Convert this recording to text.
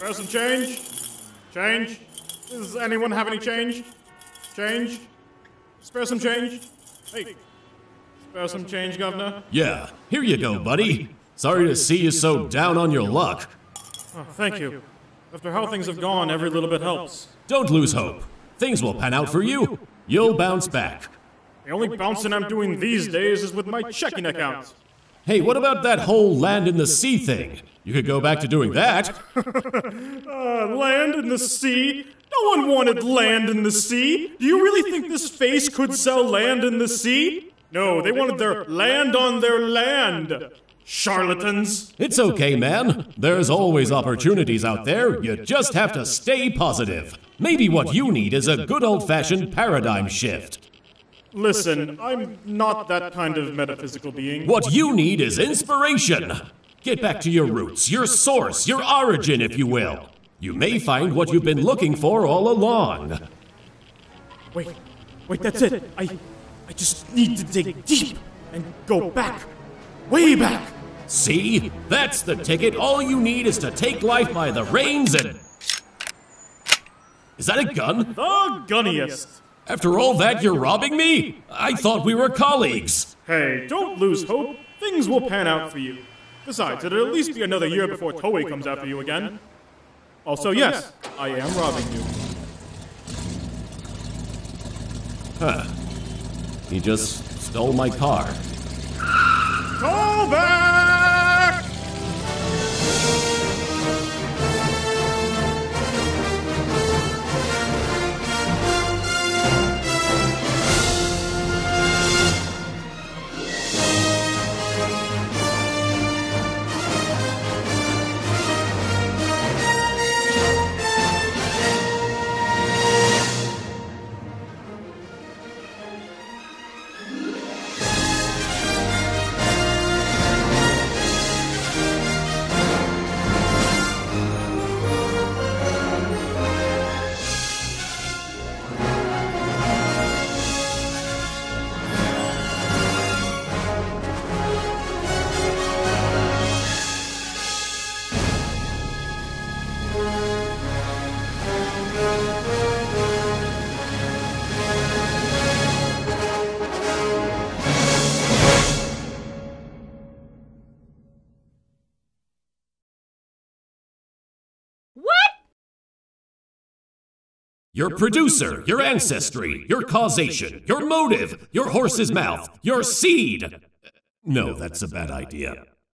Spare some change? Change? Does anyone have any change? Change? Spare some change? Hey, spare some change, Governor? Yeah, here you go, buddy. Sorry to see you so down on your luck. Oh, thank you. After how things have gone, every little bit helps. Don't lose hope. Things will pan out for you. You'll bounce back. The only bouncing I'm doing these days is with my checking account. Hey, what about that whole land in the sea thing? You could go back to doing that. Uh, land in the sea? No one wanted land in the sea. Do you really think this face could sell land in the sea? No, they wanted their land on their land. Charlatans. It's okay, man. There's always opportunities out there. You just have to stay positive. Maybe what you need is a good old fashioned paradigm shift. Listen, I'm not that kind of metaphysical being. What you need is inspiration. Get back to your roots, your source, your origin, if you will. You may find what you've been looking for all along. Wait, wait, that's it. I, I just need to dig deep and go back, way back. See? That's the ticket. All you need is to take life by the reins and. Is that a gun? The gunniest. After all that, you're robbing me? I thought we were colleagues. Hey, don't lose hope. Things will pan out for you. Besides, it'll at least be another year before Toei comes after you again. Also, yes, I am robbing you. Huh. He just stole my car. Go back! Your producer, your ancestry, your causation, your motive, your horse's mouth, your seed. No, that's a bad idea.